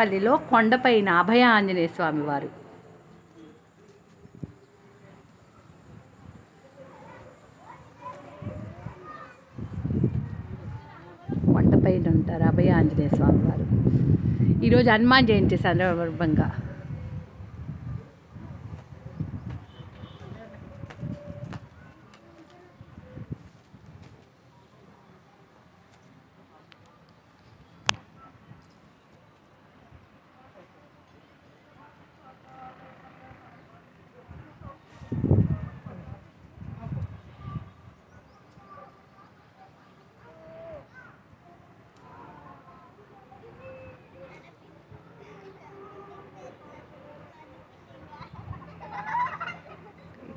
పల్లిలో కొండపైన అభయ ఆంజనేయ స్వామి వారు. కొండపైన ఉంటారు అభయ ఆంజనేయ స్వామి వారు. ఈరోజు హనుమాన్ జయంతి సందర్భంగా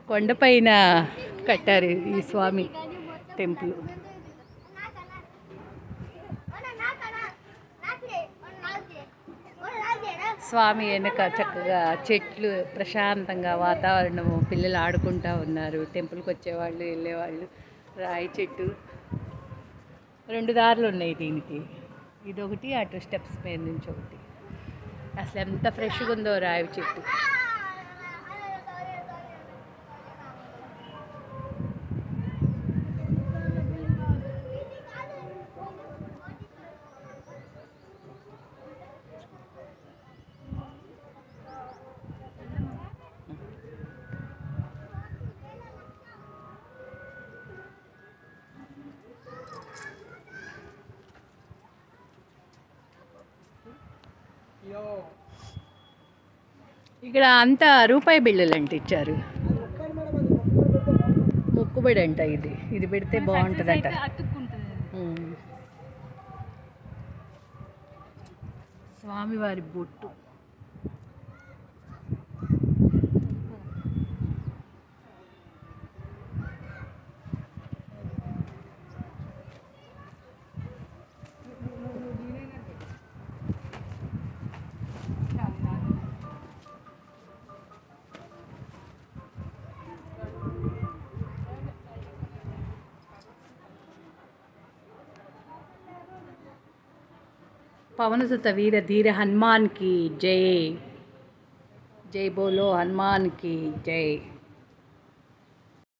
కొండపైన కట్టారు ఈ స్వామి టెంపుల్. స్వామి వెనక చక్కగా చెట్లు ప్రశాంతంగా వాతావరణము పిల్లలు ఆడుకుంటా ఉన్నారు. టెంపుల్కి వచ్చేవాళ్ళు వెళ్ళేవాళ్ళు. రాయి చెట్టు. రెండు దారులు ఉన్నాయి దీనికి. ఇదొకటి అటు స్టెప్స్ మీద నుంచి ఒకటి. అసలు ఎంత ఫ్రెష్గా ఉందో రాయి చెట్టు. ఇక్కడ అంతా రూపాయి బిళ్ళలు అంటే ఇచ్చారు. మొక్కుబడి అంట ఇది. ఇది పెడితే బాగుంటుందంట. స్వామివారి బొట్టు. पवन सुतवीर धीर हनुमान की जय। जय बोलो हनुमान की जय।